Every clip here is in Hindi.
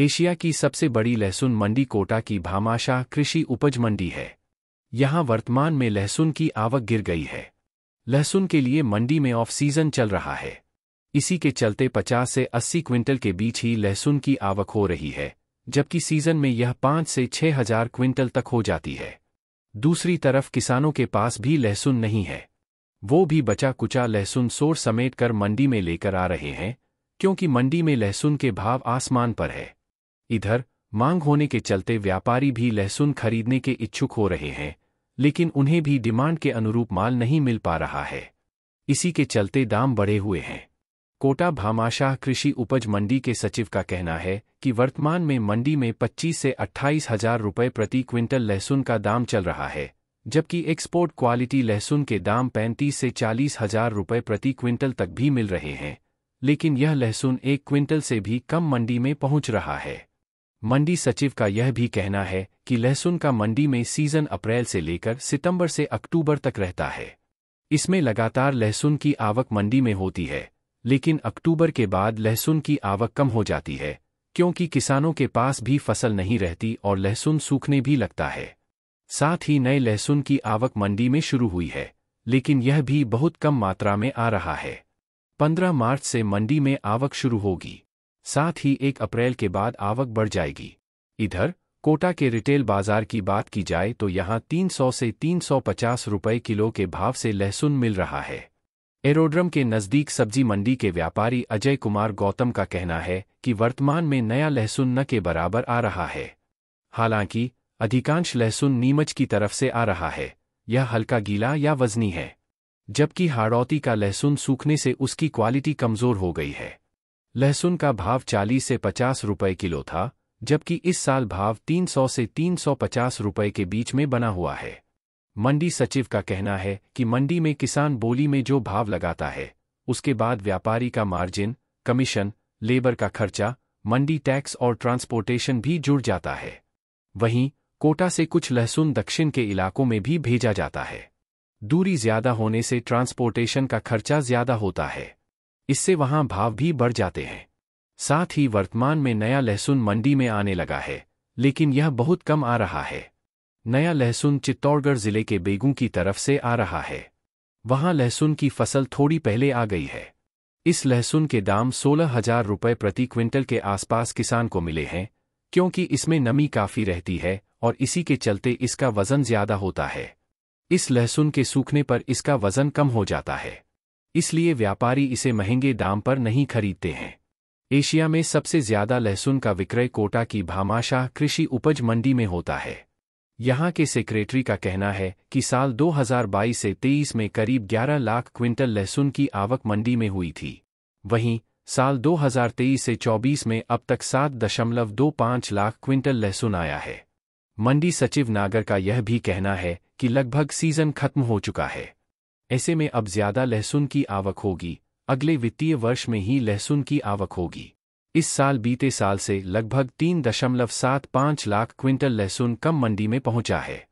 एशिया की सबसे बड़ी लहसुन मंडी कोटा की भामाशाह कृषि उपज मंडी है। यहाँ वर्तमान में लहसुन की आवक गिर गई है। लहसुन के लिए मंडी में ऑफ़ सीज़न चल रहा है। इसी के चलते 50 से 80 क्विंटल के बीच ही लहसुन की आवक हो रही है, जबकि सीज़न में यह पाँच से छह हज़ार क्विंटल तक हो जाती है। दूसरी तरफ़ किसानों के पास भी लहसुन नहीं है। वो भी बचा कुचा लहसुन सोर समेट कर मंडी में लेकर आ रहे हैं, क्योंकि मंडी में लहसुन के भाव आसमान पर है। इधर, मांग होने के चलते व्यापारी भी लहसुन खरीदने के इच्छुक हो रहे हैं, लेकिन उन्हें भी डिमांड के अनुरूप माल नहीं मिल पा रहा है। इसी के चलते दाम बढ़े हुए हैं। कोटा भामाशाह कृषि उपज मंडी के सचिव का कहना है कि वर्तमान में मंडी में 25 से अट्ठाईस हज़ार रुपये प्रति क्विंटल लहसुन का दाम चल रहा है, जबकि एक्सपोर्ट क्वालिटी लहसुन के दाम 35 से चालीस हज़ार रुपये प्रति क्विंटल तक भी मिल रहे हैं, लेकिन यह लहसुन एक क्विंटल से भी कम मंडी में पहुँच रहा है। मंडी सचिव का यह भी कहना है कि लहसुन का मंडी में सीज़न अप्रैल से लेकर सितंबर से अक्टूबर तक रहता है। इसमें लगातार लहसुन की आवक मंडी में होती है, लेकिन अक्टूबर के बाद लहसुन की आवक कम हो जाती है, क्योंकि किसानों के पास भी फ़सल नहीं रहती और लहसुन सूखने भी लगता है। साथ ही नए लहसुन की आवक मंडी में शुरू हुई है, लेकिन यह भी बहुत कम मात्रा में आ रहा है। पंद्रह मार्च से मंडी में आवक शुरू होगी। साथ ही एक अप्रैल के बाद आवक बढ़ जाएगी। इधर, कोटा के रिटेल बाज़ार की बात की जाए तो यहाँ 300 से 350 रुपए किलो के भाव से लहसुन मिल रहा है। एरोड्रम के नज़दीक सब्ज़ी मंडी के व्यापारी अजय कुमार गौतम का कहना है कि वर्तमान में नया लहसुन न के बराबर आ रहा है। हालाँकि, अधिकांश लहसुन नीमच की तरफ़ से आ रहा है। यह हल्का गीला या वजनी है। जबकि हाड़ौती का लहसुन सूखने से उसकी क्वालिटी कमज़ोर हो गई है। लहसुन का भाव 40 से 50 रुपए किलो था, जबकि इस साल भाव 300 से 350 रुपए के बीच में बना हुआ है। मंडी सचिव का कहना है कि मंडी में किसान बोली में जो भाव लगाता है, उसके बाद व्यापारी का मार्जिन, कमीशन, लेबर का खर्चा, मंडी टैक्स और ट्रांसपोर्टेशन भी जुड़ जाता है। वहीं, कोटा से कुछ लहसुन दक्षिण के इलाकों में भी भेजा जाता है। दूरी ज़्यादा होने से ट्रांसपोर्टेशन का खर्चा ज़्यादा होता है। इससे वहाँ भाव भी बढ़ जाते हैं। साथ ही वर्तमान में नया लहसुन मंडी में आने लगा है, लेकिन यह बहुत कम आ रहा है। नया लहसुन चित्तौड़गढ़ ज़िले के बेगू की तरफ़ से आ रहा है। वहाँ लहसुन की फ़सल थोड़ी पहले आ गई है। इस लहसुन के दाम सोलह हज़ार रुपये प्रति क्विंटल के आसपास किसान को मिले हैं, क्योंकि इसमें नमी काफ़ी रहती है और इसी के चलते इसका वज़न ज़्यादा होता है। इस लहसुन के सूखने पर इसका वज़न कम हो जाता है। इसलिए व्यापारी इसे महँगे दाम पर नहीं खरीदते हैं। एशिया में सबसे ज़्यादा लहसुन का विक्रय कोटा की भामाशाह कृषि उपज मंडी में होता है। यहाँ के सेक्रेटरी का कहना है कि साल 2022 से 23 में करीब 11 लाख क्विंटल लहसुन की आवक मंडी में हुई थी। वहीं, साल 2023 से 24 में अब तक सात दशमलव दो पाँच लाख क्विंटल लहसुन आया है। मंडी सचिव नागर का यह भी कहना है कि लगभग सीज़न खत्म हो चुका है। ऐसे में अब ज़्यादा लहसुन की आवक होगी, अगले वित्तीय वर्ष में ही लहसुन की आवक होगी। इस साल बीते साल से लगभग तीन दशमलव सात पाँच लाख क्विंटल लहसुन कम मंडी में पहुँचा है।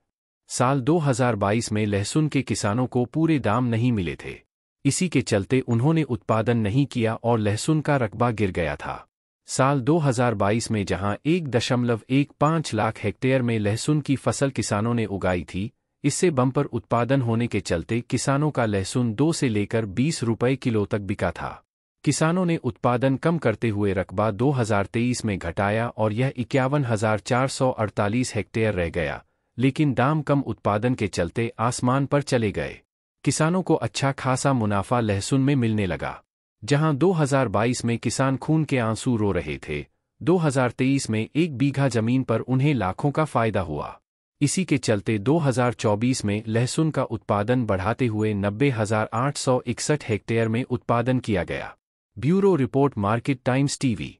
साल 2022 में लहसुन के किसानों को पूरे दाम नहीं मिले थे। इसी के चलते उन्होंने उत्पादन नहीं किया और लहसुन का रकबा गिर गया था। साल 2022 में जहाँ एक दशमलव एक पाँच लाख हेक्टेयर में लहसुन की फ़सल किसानों ने उगाई थी इससे बम्पर उत्पादन होने के चलते किसानों का लहसुन दो से लेकर बीस रुपये किलो तक बिका था। किसानों ने उत्पादन कम करते हुए रकबा 2023 में घटाया और यह इक्यावन हेक्टेयर रह गया, लेकिन दाम कम उत्पादन के चलते आसमान पर चले गए। किसानों को अच्छा खासा मुनाफा लहसुन में मिलने लगा। जहाँ 2022 में किसान खून के आँसू रो रहे थे 2023 में एक बीघा ज़मीन पर उन्हें लाखों का फ़ायदा हुआ। इसी के चलते 2024 में लहसुन का उत्पादन बढ़ाते हुए नब्बे हेक्टेयर में उत्पादन किया गया। Bureau report, market, times TV.